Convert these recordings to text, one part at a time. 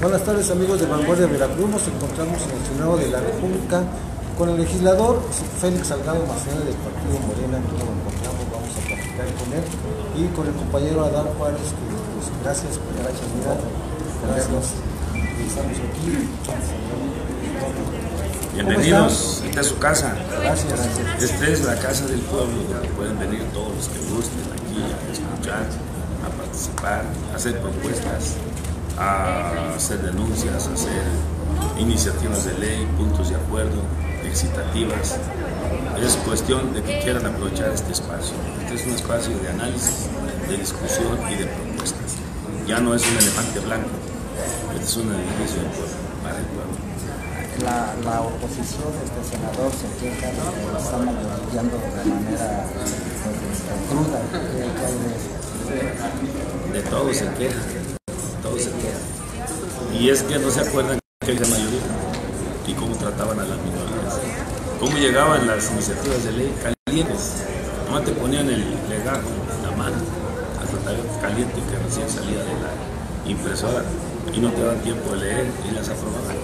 Buenas tardes amigos de Vanguardia Veracruz, nos encontramos en el Senado de la República con el legislador Félix Salgado Macedonio del Partido Morena, lo encontramos, vamos a platicar con él y con el compañero Adán Juárez, que pues, gracias por la mira, gracias, estamos aquí. Bienvenidos, esta es su casa. Gracias, gracias. Esta es la casa del pueblo, donde pueden venir todos los que gusten aquí a escuchar, a participar, a hacer propuestas, a hacer denuncias, a hacer iniciativas de ley, puntos de acuerdo, excitativas. Es cuestión de que quieran aprovechar este espacio. Este es un espacio de análisis, de discusión y de propuestas. Ya no es un elefante blanco, este es un edificio del pueblo, para el pueblo. La, la oposición, este senador, se queja de que lo están de manera pues, cruda. ¿Qué, qué hay de todo se queja, Y es que no se acuerdan que la mayoría y cómo trataban a las minorías, cómo llegaban las iniciativas de ley calientes, no te ponían el legajo la mano, hasta tan caliente que recién salía de la impresora y no te daban tiempo de leer y las aprobaban.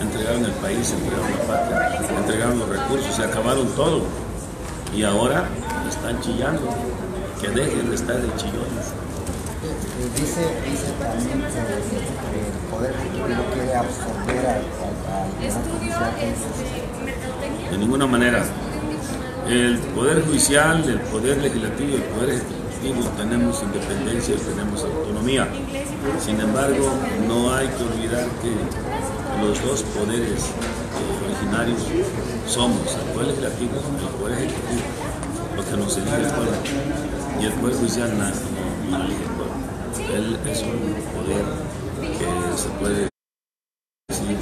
Entregaron el país, entregaron la patria, entregaron los recursos, se acabaron todo. Y ahora están chillando, que dejen de estar de chillones. Eh, Dice, dice también que, que el Poder Ejecutivo quiere absorber al, al, al Poder Judicial. De ninguna manera. El Poder Judicial, el Poder Legislativo y el Poder Ejecutivo tenemos independencia y tenemos autonomía. Sin embargo, no hay que olvidar que los dos poderes eh, originarios somos el Poder Legislativo y el Poder Ejecutivo, lo que nos elige el pueblo. Y el Poder Judicial no, pueblo. Él es un poder que se puede decir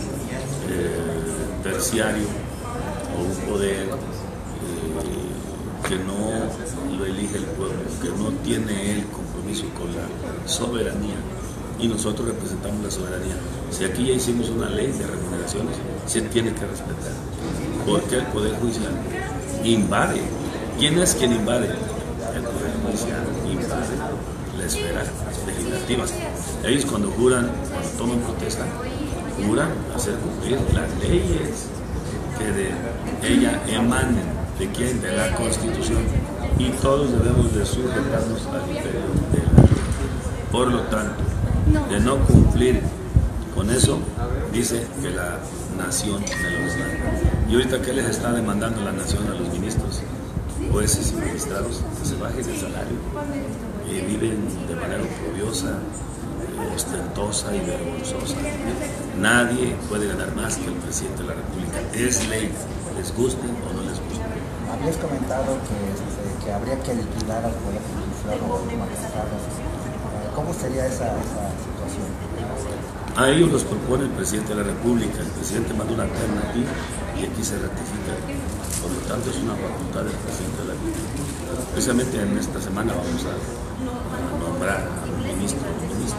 eh, terciario o un poder eh, que no lo elige el pueblo, que no tiene el compromiso con la soberanía y nosotros representamos la soberanía. Si aquí ya hicimos una ley de remuneraciones, se tiene que respetar. Porque el Poder Judicial invade. ¿Quién es quien invade? El Poder Judicial invade la esfera legislativa. Ellos cuando juran, cuando toman protesta, juran hacer cumplir las leyes que de ella emanen. ¿De quién? De la Constitución. Y todos debemos de sujetarnos al imperio de la ley. Por lo tanto, de no cumplir con eso, dice que la nación me lo está. Y ahorita, ¿qué les está demandando la nación a los ministros, jueces y magistrados? Que se bajen el salario. Eh, viven de manera oprobiosa, eh, ostentosa y vergonzosa. Nadie puede ganar más que el presidente de la República. Es ley, les guste o no les guste. Habías comentado que, este, que habría que liquidar al Poder Judicial o a los magistrados. Eh, ¿Cómo sería esa, esa situación? A ellos los propone el presidente de la República. El presidente manda una terna aquí y aquí se ratifica. Por lo tanto, es una facultad del presidente de la República. Precisamente en esta semana vamos a, nombrar a un ministro o ministra.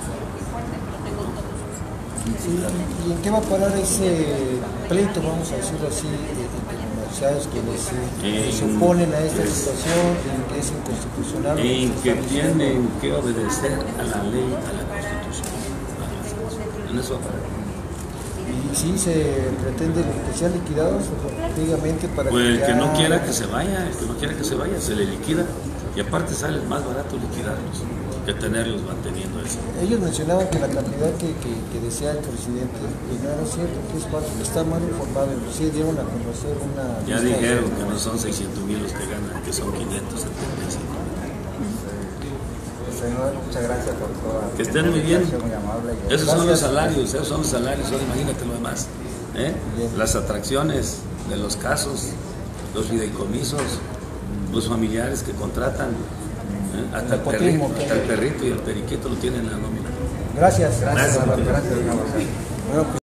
¿Y, y en qué va a parar ese pleito, vamos a decirlo así, de, de comerciales quienes se, se En- oponen a esta es- situación, en que es inconstitucional? En que tienen que obedecer a la ley, a la Constitución. En eso va a parar. Y sí se pretende que sean liquidados efectivamente para Pues el ya- que no quiera que se vaya, el que no quiera que se vaya, se le liquida. Y aparte sale más barato liquidarlos que tenerlos manteniendo eso. Ellos mencionaban que la cantidad que, que, que desea el presidente, y no era cierto, que es parte, está mal informado, inclusive dieron a conocer una... Ya dijeron que no son 600 mil los que ganan, que son 575. Señor, muchas gracias por toda Que estén muy bien. Muy amable. y- Esos son los salarios, esos son los salarios, ahora imagínate lo demás. ¿eh? Las atracciones de los casos, los fideicomisos, los familiares que contratan, ¿eh? hasta, el perrito, hasta el perrito y el periquito lo tienen en la nómina. Gracias. Gracias, Gracias. pues,